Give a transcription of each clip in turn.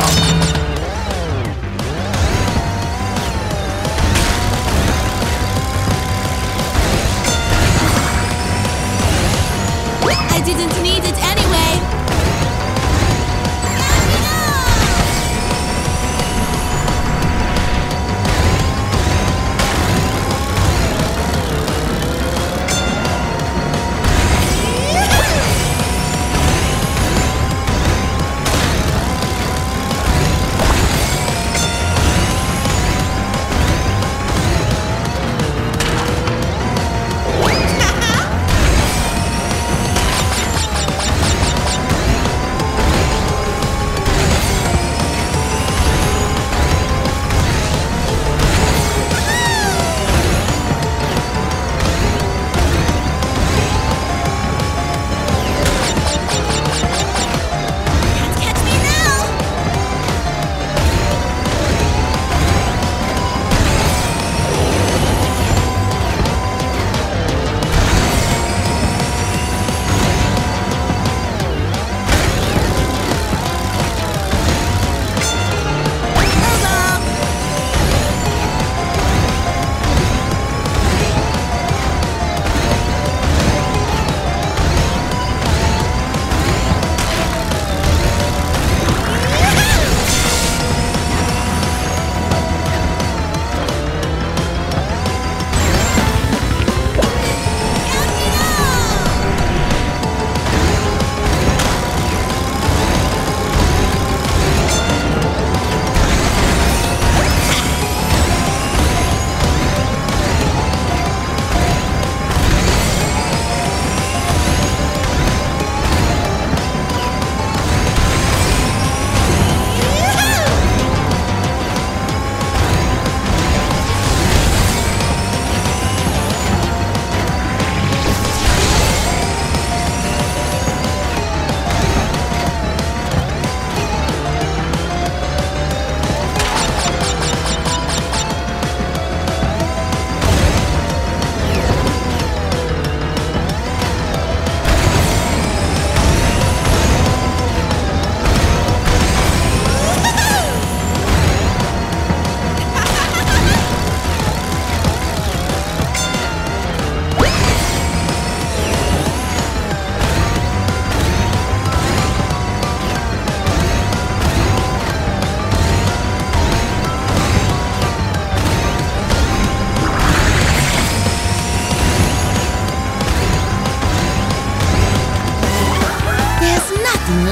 up.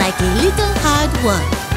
Like a little hard work.